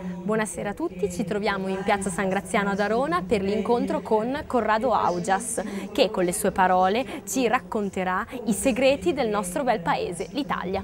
Buonasera a tutti, ci troviamo in piazza San Graziano ad Arona per l'incontro con Corrado Augias che con le sue parole ci racconterà i segreti del nostro bel paese, l'Italia.